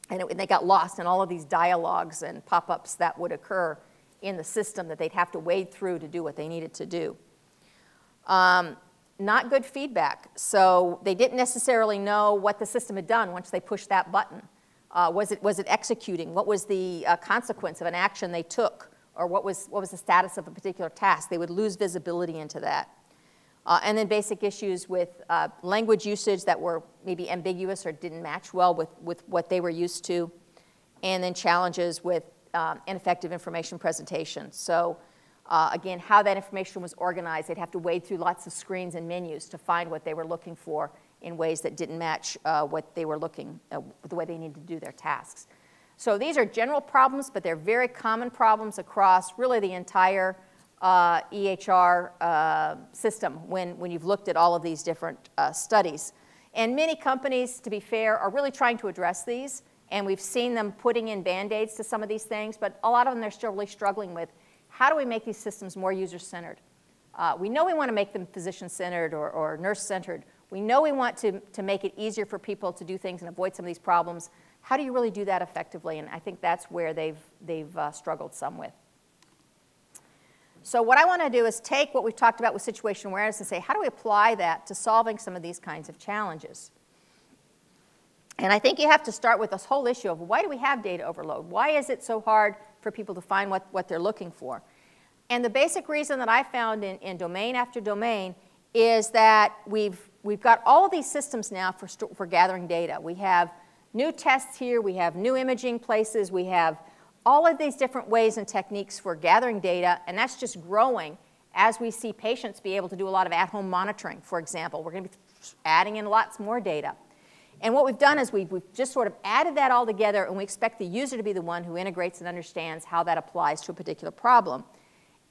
And, it, and they got lost in all of these dialogues and pop ups that would occur in the system that they'd have to wade through to do what they needed to do. Um, not good feedback. So they didn't necessarily know what the system had done once they pushed that button. Uh, was, it, was it executing? What was the uh, consequence of an action they took? Or what was, what was the status of a particular task? They would lose visibility into that. Uh, and then basic issues with uh, language usage that were maybe ambiguous or didn't match well with, with what they were used to. And then challenges with um, ineffective information presentation. So uh, again, how that information was organized, they'd have to wade through lots of screens and menus to find what they were looking for in ways that didn't match uh, what they were looking, uh, the way they needed to do their tasks. So these are general problems, but they're very common problems across really the entire uh, EHR uh, system when, when you've looked at all of these different uh, studies. And many companies, to be fair, are really trying to address these, and we've seen them putting in band-aids to some of these things, but a lot of them they're still really struggling with. How do we make these systems more user-centered? Uh, we know we want to make them physician-centered or, or nurse-centered, we know we want to, to make it easier for people to do things and avoid some of these problems. How do you really do that effectively? And I think that's where they've, they've uh, struggled some with. So what I want to do is take what we've talked about with situation awareness and say, how do we apply that to solving some of these kinds of challenges? And I think you have to start with this whole issue of why do we have data overload? Why is it so hard for people to find what, what they're looking for? And the basic reason that I found in, in domain after domain is that we've we've got all of these systems now for, for gathering data. We have new tests here, we have new imaging places, we have all of these different ways and techniques for gathering data, and that's just growing as we see patients be able to do a lot of at-home monitoring, for example. We're going to be adding in lots more data. And what we've done is we've, we've, just sort of added that all together, and we expect the user to be the one who integrates and understands how that applies to a particular problem.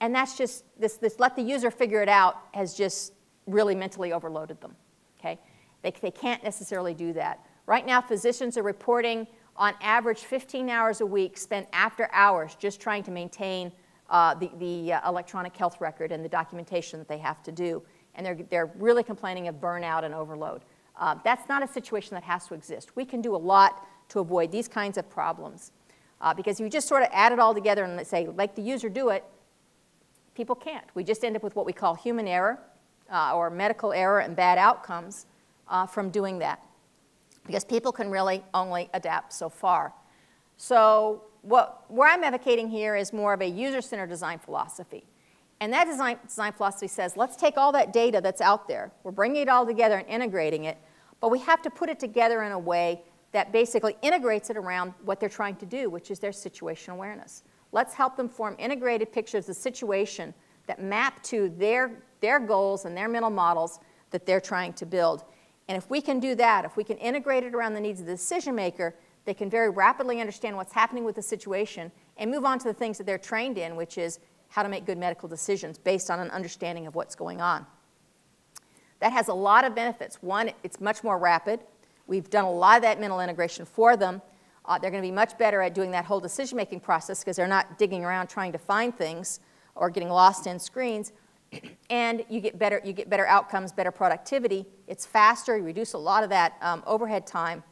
And that's just, this, this let the user figure it out has just really mentally overloaded them. Okay? They, they can't necessarily do that. Right now, physicians are reporting on average 15 hours a week spent after hours just trying to maintain uh, the, the uh, electronic health record and the documentation that they have to do. And they're, they're really complaining of burnout and overload. Uh, that's not a situation that has to exist. We can do a lot to avoid these kinds of problems. Uh, because if you just sort of add it all together and say, let the user do it, people can't. We just end up with what we call human error uh, or medical error and bad outcomes uh, from doing that. Because people can really only adapt so far. So what, where I'm advocating here is more of a user-centered design philosophy. And that design, design philosophy says, let's take all that data that's out there, we're bringing it all together and integrating it, but we have to put it together in a way that basically integrates it around what they're trying to do, which is their situation awareness. Let's help them form integrated pictures of the situation that map to their their goals and their mental models that they're trying to build. And if we can do that, if we can integrate it around the needs of the decision maker, they can very rapidly understand what's happening with the situation and move on to the things that they're trained in, which is how to make good medical decisions based on an understanding of what's going on. That has a lot of benefits. One, it's much more rapid. We've done a lot of that mental integration for them. Uh, they're going to be much better at doing that whole decision making process because they're not digging around trying to find things or getting lost in screens and you get better, you get better outcomes, better productivity. It's faster, you reduce a lot of that um, overhead time.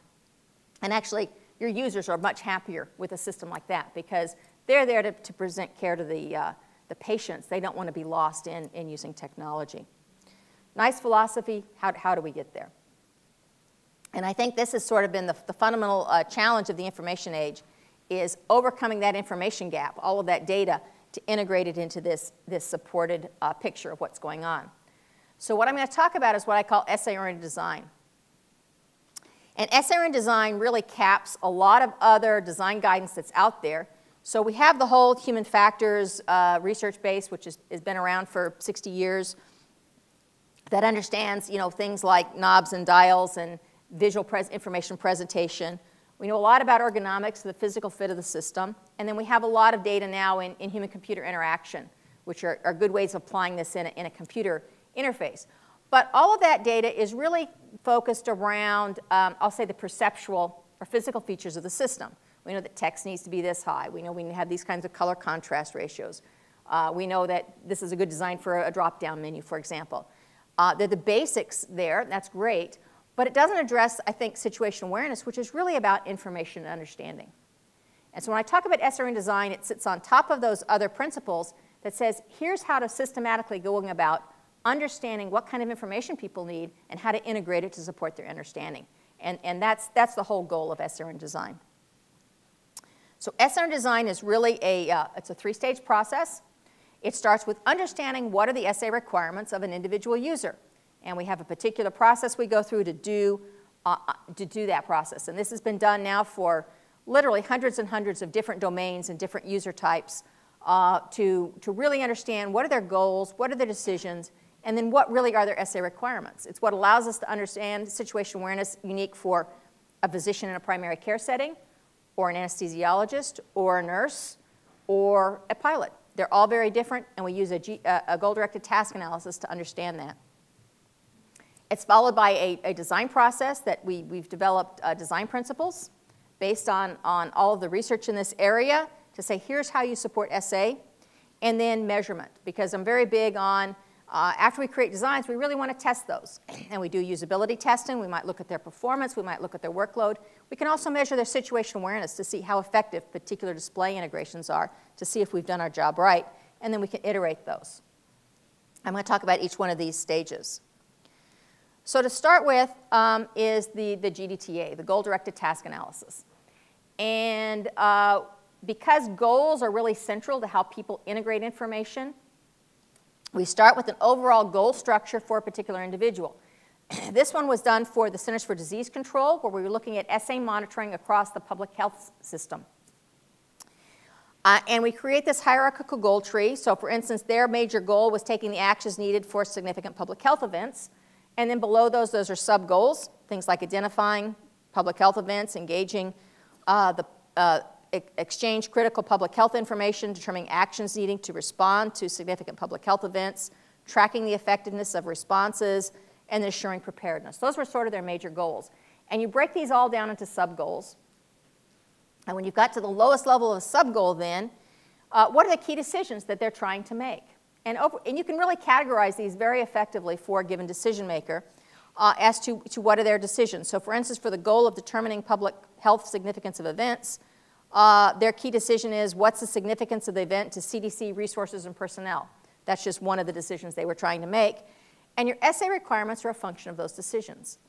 And actually, your users are much happier with a system like that because they're there to, to present care to the, uh, the patients. They don't want to be lost in, in using technology. Nice philosophy, how, how do we get there? And I think this has sort of been the, the fundamental uh, challenge of the information age is overcoming that information gap, all of that data, to integrate it into this, this supported uh, picture of what's going on. So what I'm going to talk about is what I call SA-oriented design. And SA-oriented design really caps a lot of other design guidance that's out there. So we have the whole human factors uh, research base, which is, has been around for 60 years, that understands you know, things like knobs and dials and visual pres information presentation. We know a lot about ergonomics, the physical fit of the system, and then we have a lot of data now in, in human-computer interaction, which are, are, good ways of applying this in a, in a computer interface. But all of that data is really focused around, um, I'll say, the perceptual or physical features of the system. We know that text needs to be this high. We know we have these kinds of color contrast ratios. Uh, we know that this is a good design for a drop-down menu, for example. Uh, they're the basics there, that's great, but it doesn't address, I think, situation awareness, which is really about information and understanding. And so when I talk about SA-oriented design, it sits on top of those other principles that says, here's how to systematically going about understanding what kind of information people need and how to integrate it to support their understanding. And, and that's, that's the whole goal of SA-oriented design. So SA-oriented design is really a, uh, it's a three-stage process. It starts with understanding what are the SA requirements of an individual user. And we have a particular process we go through to do, uh, uh, to do that process. And this has been done now for literally hundreds and hundreds of different domains and different user types uh, to, to really understand what are their goals, what are their decisions, and then what really are their SA requirements. It's what allows us to understand situation awareness unique for a physician in a primary care setting, or an anesthesiologist, or a nurse, or a pilot. They're all very different, and we use a goal-directed task analysis to understand that. It's followed by a, a design process that we, we've developed uh, design principles based on, on all of the research in this area to say, here's how you support SA, and then measurement, because I'm very big on uh, after we create designs, we really want to test those. And we do usability testing. We might look at their performance. We might look at their workload. We can also measure their situation awareness to see how effective particular display integrations are to see if we've done our job right. And then we can iterate those. I'm going to talk about each one of these stages. So to start with um, is the, the GDTA, the Goal-Directed Task Analysis. And uh, because goals are really central to how people integrate information, we start with an overall goal structure for a particular individual. this one was done for the Centers for Disease Control, where we were looking at SA monitoring across the public health system. Uh, and we create this hierarchical goal tree. So for instance, their major goal was taking the actions needed for significant public health events. And then below those, those are sub-goals, things like identifying public health events, engaging uh, the uh, exchange critical public health information, determining actions needing to respond to significant public health events, tracking the effectiveness of responses, and ensuring preparedness. Those were sort of their major goals. And you break these all down into sub-goals. And when you've got to the lowest level of a sub-goal then, uh, what are the key decisions that they're trying to make? And, over, and you can really categorize these very effectively for a given decision maker uh, as to, to what are their decisions. So for instance, for the goal of determining public health significance of events, uh, their key decision is what's the significance of the event to CDC resources and personnel. That's just one of the decisions they were trying to make. And your SA requirements are a function of those decisions.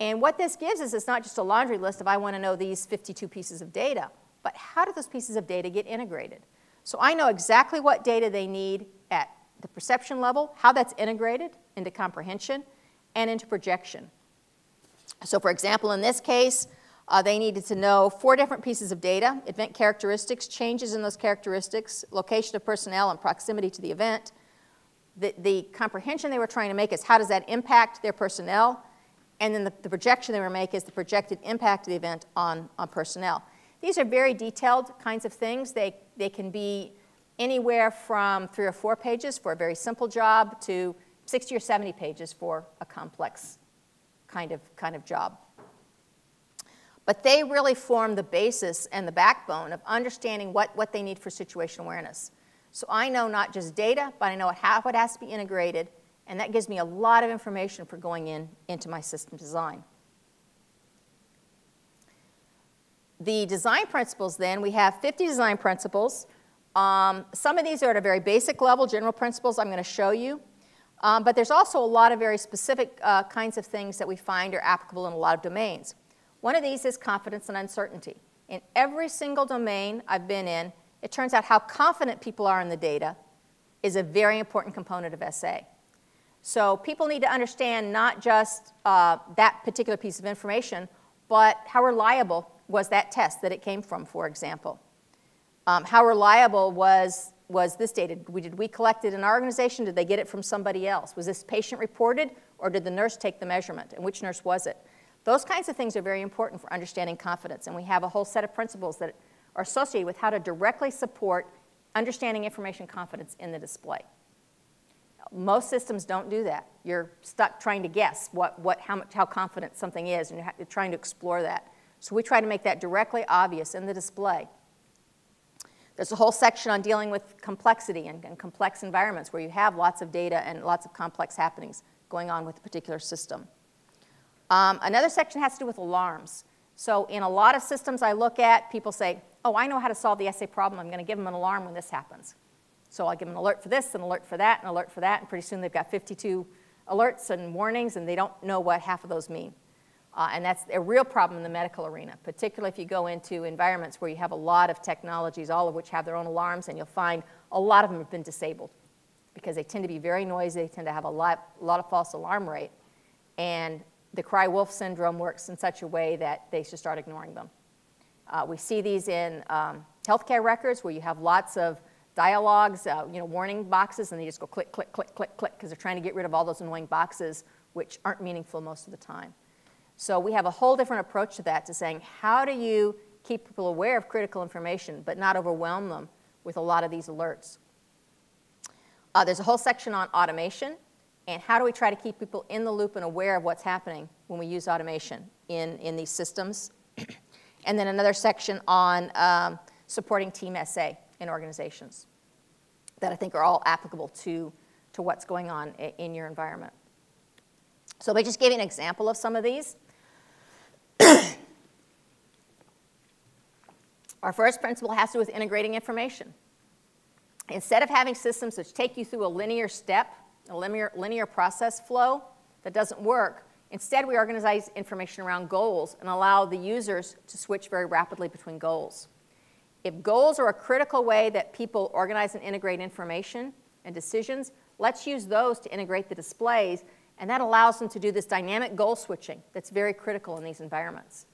And what this gives us is not just a laundry list of I want to know these 52 pieces of data, but how do those pieces of data get integrated? So I know exactly what data they need the perception level, how that's integrated into comprehension and into projection. So for example, in this case, uh, they needed to know four different pieces of data, event characteristics, changes in those characteristics, location of personnel and proximity to the event. The, the comprehension they were trying to make is how does that impact their personnel? And then the, the projection they were making is the projected impact of the event on, on personnel. These are very detailed kinds of things. They, they can be anywhere from three or four pages for a very simple job to 60 or 70 pages for a complex kind of, kind of job. But they really form the basis and the backbone of understanding what, what they need for situation awareness. So I know not just data, but I know how it has to be integrated, and that gives me a lot of information for going in into my system design. The design principles then, we have 50 design principles. Um, some of these are at a very basic level, general principles I'm going to show you. Um, but there's also a lot of very specific uh, kinds of things that we find are applicable in a lot of domains. One of these is confidence and uncertainty. In every single domain I've been in, it turns out how confident people are in the data is a very important component of SA. So people need to understand not just uh, that particular piece of information, but how reliable was that test that it came from, for example. Um, how reliable was, was this data? Did we, did we collect it in our organization? Did they get it from somebody else? Was this patient reported, or did the nurse take the measurement? And which nurse was it? Those kinds of things are very important for understanding confidence, and we have a whole set of principles that are associated with how to directly support understanding information confidence in the display. Most systems don't do that. You're stuck trying to guess what, what, how, much, how confident something is, and you're trying to explore that. So we try to make that directly obvious in the display. There's a whole section on dealing with complexity and, and, complex environments where you have lots of data and lots of complex happenings going on with a particular system. Um, another section has to do with alarms. So in a lot of systems I look at, people say, oh, I know how to solve the SA problem. I'm going to give them an alarm when this happens. So I'll give them an alert for this, an alert for that, an alert for that, and pretty soon they've got 52 alerts and warnings, and they don't know what half of those mean. Uh, and that's a real problem in the medical arena, particularly if you go into environments where you have a lot of technologies, all of which have their own alarms, and you'll find a lot of them have been disabled because they tend to be very noisy, they tend to have a lot, a lot of false alarm rate. And the cry wolf syndrome works in such a way that they should start ignoring them. Uh, we see these in um, healthcare records where you have lots of dialogues, uh, you know, warning boxes, and they just go click, click, click, click, click, because they're trying to get rid of all those annoying boxes, which aren't meaningful most of the time. So we have a whole different approach to that, to saying how do you keep people aware of critical information but not overwhelm them with a lot of these alerts. Uh, there's a whole section on automation and how do we try to keep people in the loop and aware of what's happening when we use automation in, in these systems. and then another section on um, supporting Team SA in organizations that I think are all applicable to, to what's going on in your environment. So I just gave you an example of some of these. Our first principle has to do with integrating information. Instead of having systems which take you through a linear step, a linear, linear process flow that doesn't work, instead we organize information around goals and allow the users to switch very rapidly between goals. If goals are a critical way that people organize and integrate information and decisions, let's use those to integrate the displays and that allows them to do this dynamic goal switching that's very critical in these environments.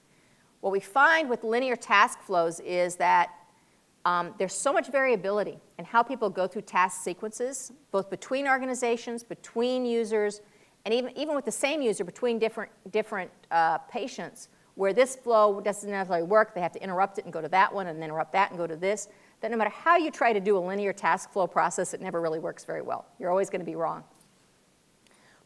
What we find with linear task flows is that um, there's so much variability in how people go through task sequences, both between organizations, between users, and even, even with the same user, between different, different uh, patients, where this flow doesn't necessarily work. They have to interrupt it and go to that one, and then interrupt that and go to this. That no matter how you try to do a linear task flow process, it never really works very well. You're always going to be wrong.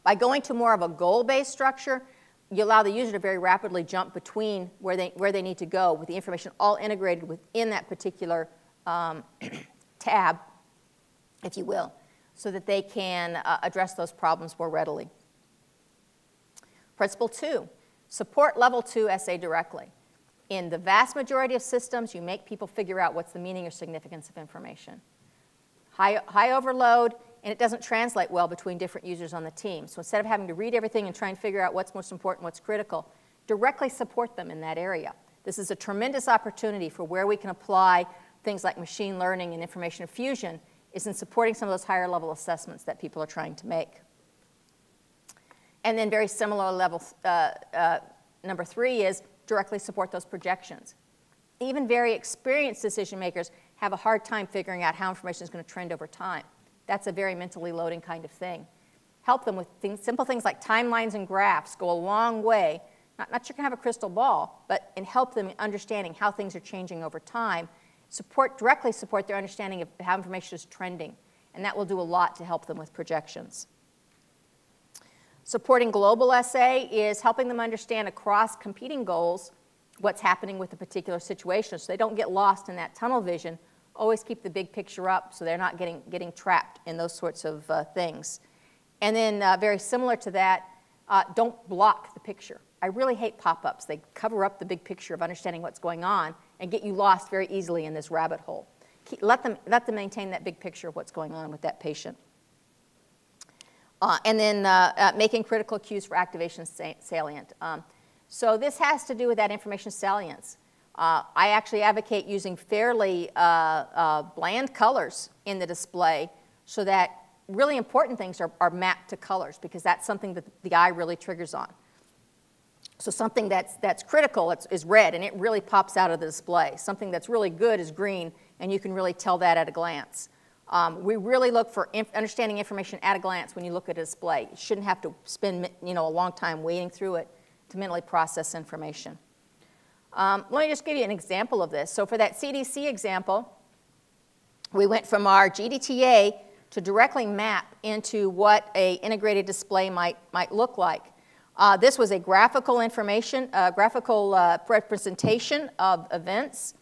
By going to more of a goal-based structure, you allow the user to very rapidly jump between where they, where they need to go with the information all integrated within that particular um, tab, if you will, so that they can uh, address those problems more readily. Principle two, support level two SA directly. In the vast majority of systems, you make people figure out what's the meaning or significance of information. High, high overload, and it doesn't translate well between different users on the team. So instead of having to read everything and try and figure out what's most important, what's critical, directly support them in that area. This is a tremendous opportunity for where we can apply things like machine learning and information fusion is in supporting some of those higher level assessments that people are trying to make. And then very similar level, uh, uh, number three is directly support those projections. Even very experienced decision makers have a hard time figuring out how information is going to trend over time. That's a very mentally loading kind of thing. Help them with things, simple things like timelines and graphs go a long way. Not, not you can have a crystal ball, but and help them in understanding how things are changing over time. Support, directly support their understanding of how information is trending. And that will do a lot to help them with projections. Supporting global SA is helping them understand across competing goals what's happening with a particular situation so they don't get lost in that tunnel vision always keep the big picture up so they're not getting, getting trapped in those sorts of uh, things. And then uh, very similar to that, uh, don't block the picture. I really hate pop-ups. They cover up the big picture of understanding what's going on and get you lost very easily in this rabbit hole. Keep, let, them, let them maintain that big picture of what's going on with that patient. Uh, and then uh, uh, making critical cues for activation salient. Um, so this has to do with that information salience. Uh, I actually advocate using fairly uh, uh, bland colors in the display so that really important things are, are, mapped to colors because that's something that the eye really triggers on. So something that's, that's critical is, is red and it really pops out of the display. Something that's really good is green and you can really tell that at a glance. Um, we really look for inf understanding information at a glance when you look at a display. You shouldn't have to spend you know, a long time wading through it to mentally process information. Um, let me just give you an example of this. So for that CDC example, we went from our GDTA to directly map into what a integrated display might, might look like. Uh, this was a graphical information, uh, graphical uh, representation of events.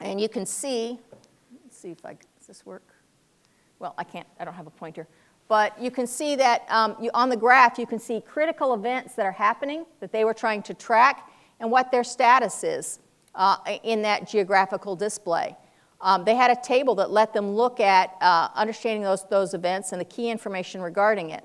And you can see, let's see if I, does this work? Well, I can't, I don't have a pointer. But you can see that um, you, on the graph, you can see critical events that are happening that they were trying to track and what their status is uh, in that geographical display. Um, they had a table that let them look at uh, understanding those, those events and the key information regarding it.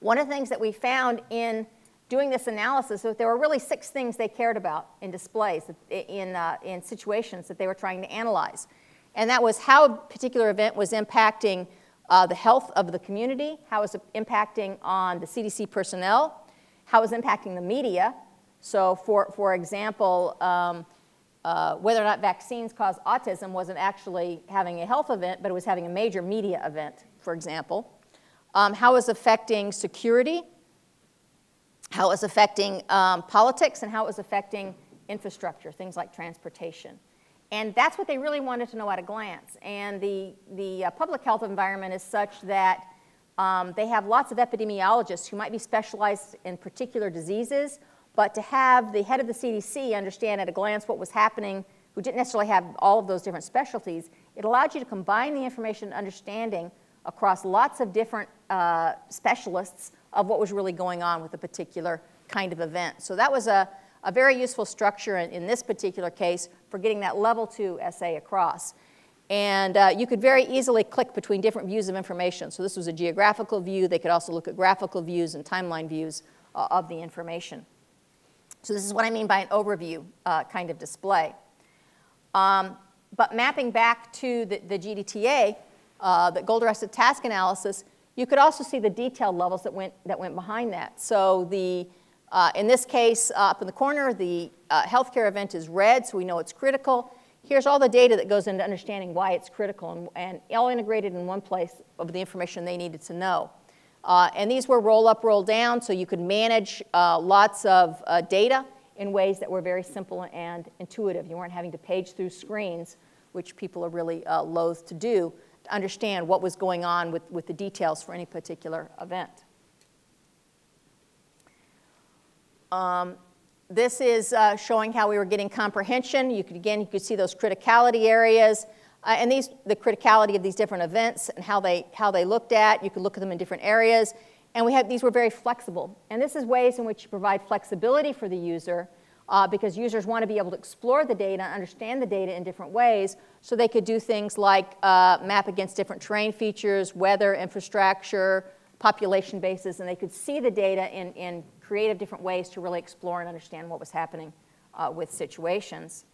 One of the things that we found in doing this analysis was there were really six things they cared about in displays, in, uh, in situations that they were trying to analyze. And that was how a particular event was impacting uh, the health of the community, how it was impacting on the CDC personnel, how it was impacting the media. So, for, for example, um, uh, whether or not vaccines cause autism wasn't actually having a health event, but it was having a major media event, for example um, how it's affecting security, how it's affecting um, politics, and how it was affecting infrastructure, things like transportation. And that's what they really wanted to know at a glance. And the, the uh, public health environment is such that um, they have lots of epidemiologists who might be specialized in particular diseases, but to have the head of the CDC understand at a glance what was happening, who didn't necessarily have all of those different specialties, it allowed you to combine the information and understanding across lots of different uh, specialists of what was really going on with a particular kind of event. So that was a, a very useful structure in, in, this particular case for getting that level two SA across. And uh, you could very easily click between different views of information. So this was a geographical view. They could also look at graphical views and timeline views uh, of the information. So this is what I mean by an overview uh, kind of display. Um, but mapping back to the, the GDTA, uh, the goal-directed task analysis, you could also see the detailed levels that went, that went behind that. So the, uh, in this case, uh, up in the corner, the uh, healthcare event is red, so we know it's critical. Here's all the data that goes into understanding why it's critical and, and all integrated in one place of the information they needed to know. Uh, and these were roll up, roll down, so you could manage uh, lots of uh, data in ways that were very simple and intuitive. You weren't having to page through screens, which people are really uh, loath to do to understand what was going on with, with the details for any particular event. Um, this is uh, showing how we were getting comprehension. You could, again, you could see those criticality areas. Uh, and these, the criticality of these different events and how they, how they looked at. You could look at them in different areas. And we had, these were very flexible. And this is ways in which you provide flexibility for the user uh, because users want to be able to explore the data, and understand the data in different ways, so they could do things like uh, map against different terrain features, weather, infrastructure, population bases, and they could see the data in, in creative different ways to really explore and understand what was happening uh, with situations.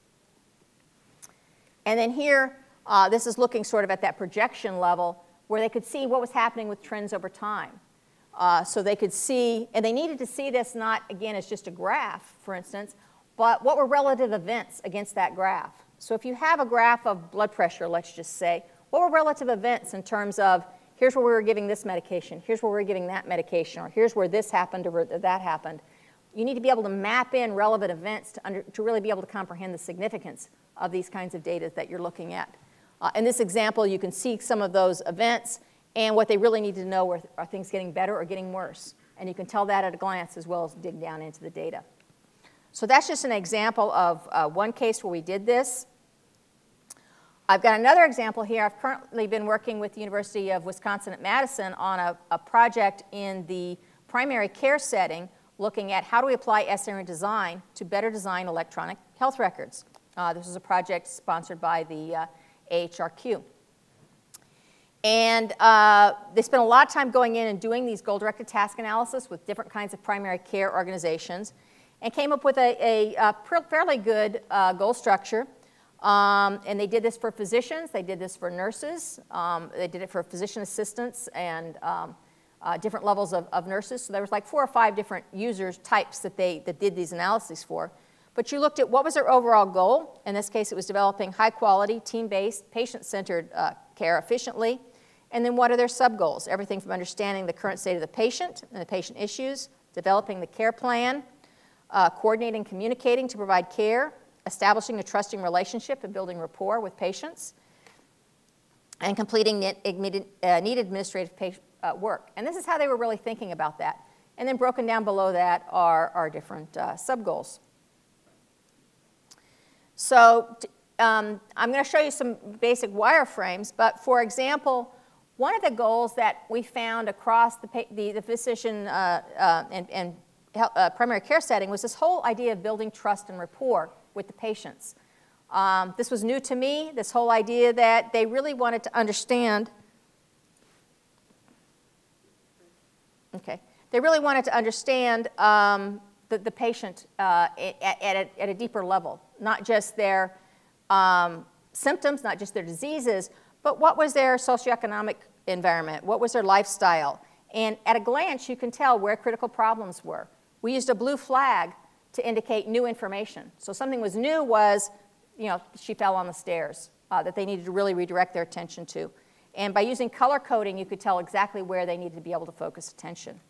And then here, uh, this is looking sort of at that projection level where they could see what was happening with trends over time. Uh, so they could see, and they needed to see this not, again, as just a graph, for instance, but what were relative events against that graph? So if you have a graph of blood pressure, let's just say, what were relative events in terms of here's where we were giving this medication, here's where we are giving that medication, or here's where this happened or that happened. You need to be able to map in relevant events to, under, to really be able to comprehend the significance of these kinds of data that you're looking at. Uh, in this example, you can see some of those events and what they really need to know are, are things getting better or getting worse. And you can tell that at a glance as well as dig down into the data. So that's just an example of uh, one case where we did this. I've got another example here. I've currently been working with the University of Wisconsin at Madison on a, a project in the primary care setting looking at how do we apply SA-oriented design to better design electronic health records. Uh, this is a project sponsored by the uh, AHRQ. And uh, they spent a lot of time going in and doing these goal-directed task analysis with different kinds of primary care organizations and came up with a, a, a fairly good uh, goal structure. Um, and they did this for physicians, they did this for nurses, um, they did it for physician assistants and um, uh, different levels of, of, nurses. So there was like four or five different users types that they that did these analyses for. But you looked at what was their overall goal. In this case, it was developing high quality, team-based, patient-centered uh, care efficiently and then what are their sub-goals? Everything from understanding the current state of the patient and the patient issues, developing the care plan, uh, coordinating, communicating to provide care, establishing a trusting relationship and building rapport with patients, and completing need, uh, needed administrative uh, work. And this is how they were really thinking about that. And then broken down below that are our different uh, sub-goals. So um, I'm going to show you some basic wireframes, but for example, one of the goals that we found across the, the, the physician uh, uh, and, and uh, primary care setting was this whole idea of building trust and rapport with the patients. Um, this was new to me, this whole idea that they really wanted to understand. Okay. They really wanted to understand um, the, the patient uh, at, at, a, at, a, deeper level, not just their um, symptoms, not just their diseases, but what was their socioeconomic environment, what was their lifestyle. And at a glance, you can tell where critical problems were. We used a blue flag to indicate new information. So something was new was you know, she fell on the stairs uh, that they needed to really redirect their attention to. And by using color coding, you could tell exactly where they needed to be able to focus attention.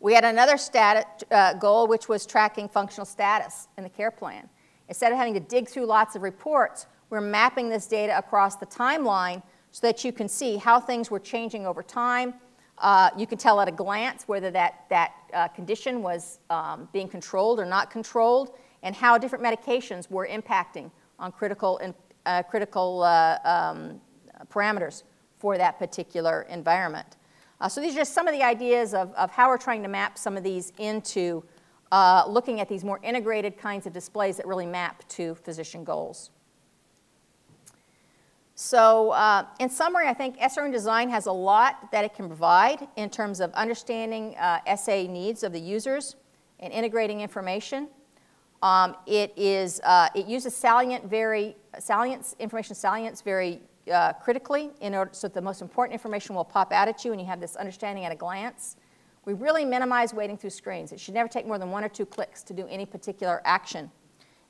We had another stat, uh, goal, which was tracking functional status in the care plan. Instead of having to dig through lots of reports, we're mapping this data across the timeline so that you can see how things were changing over time. Uh, you can tell at a glance whether that, that uh, condition was um, being controlled or not controlled and how different medications were impacting on critical, uh, critical uh, um, parameters for that particular environment. Uh, so these are just some of the ideas of, of how we're trying to map some of these into uh, looking at these more integrated kinds of displays that really map to physician goals. So uh, in summary, I think SA-Oriented Design has a lot that it can provide in terms of understanding uh, SA needs of the users and integrating information. Um, it, is, uh, it uses salient very, salience, information salience very uh, critically in order, so that the most important information will pop out at you and you have this understanding at a glance. We really minimize waiting through screens. It should never take more than one or two clicks to do any particular action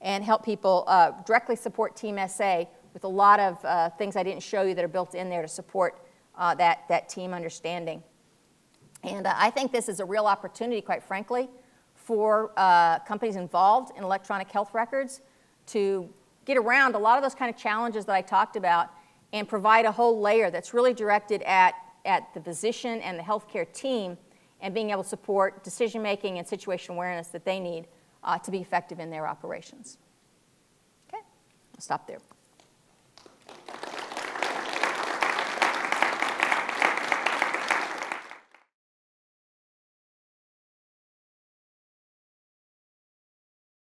and help people uh, directly support Team SA with a lot of uh, things I didn't show you that are built in there to support uh, that, that team understanding. And uh, I think this is a real opportunity, quite frankly, for uh, companies involved in electronic health records to get around a lot of those kind of challenges that I talked about and provide a whole layer that's really directed at, at the physician and the healthcare team and being able to support decision making and situation awareness that they need uh, to be effective in their operations. Okay, I'll stop there.